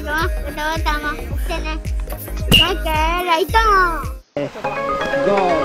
가. 나왔다 마. 없잖아. 갈게. 라이터. 고.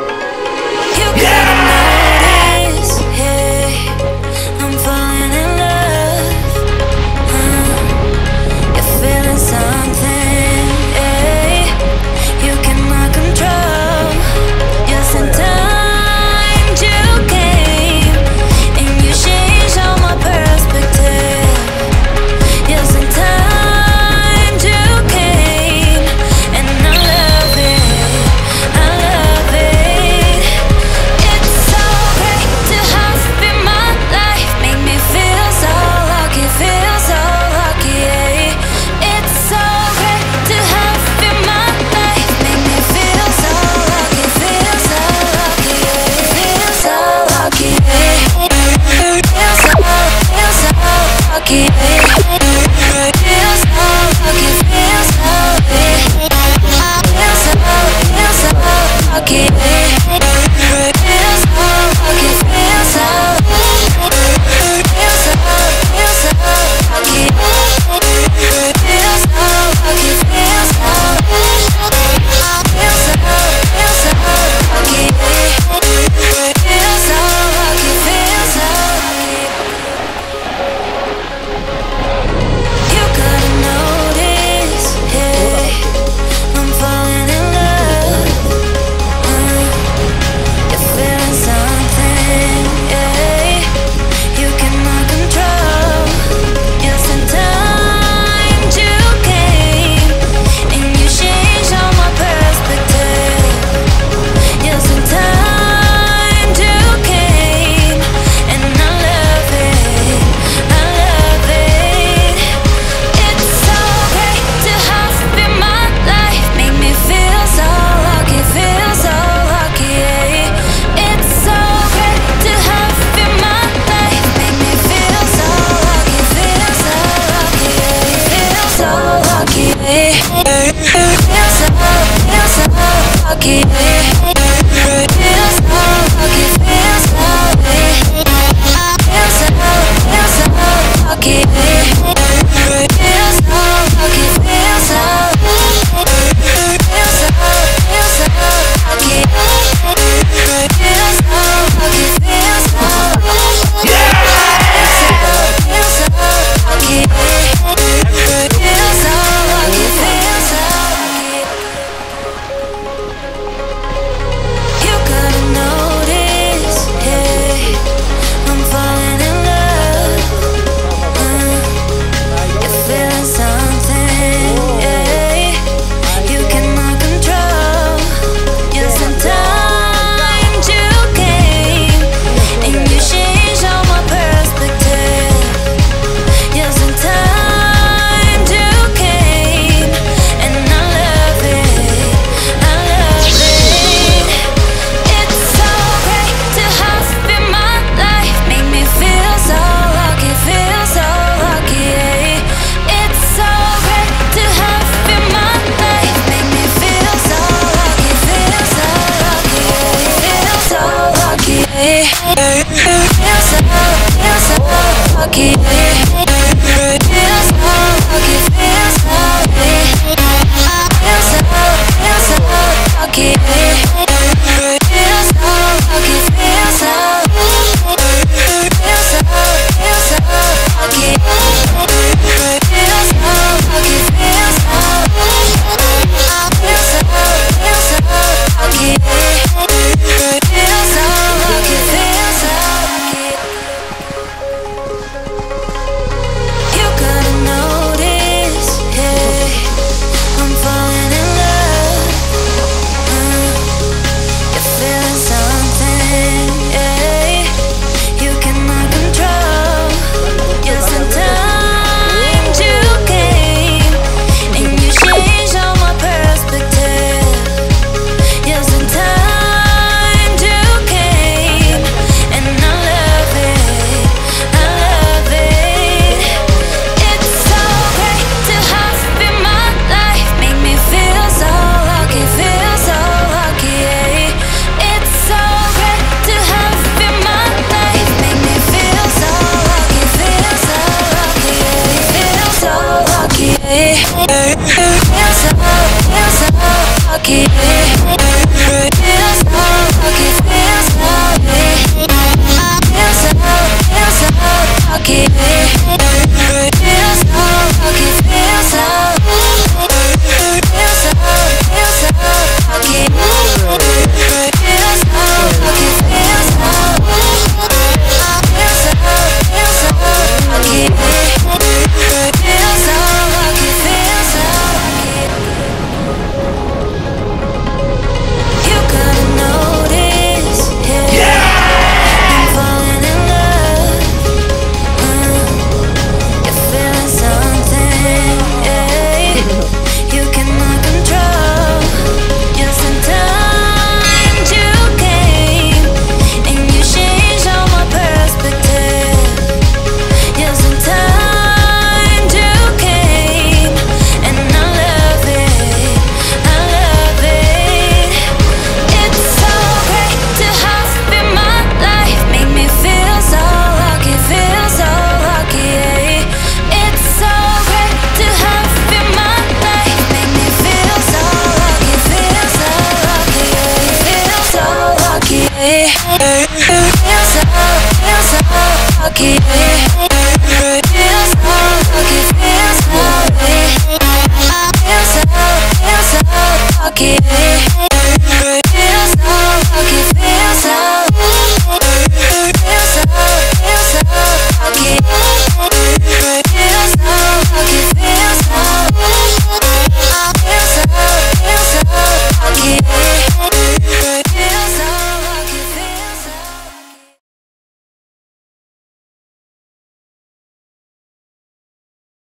it Feel so, feel so lucky kick Keep it.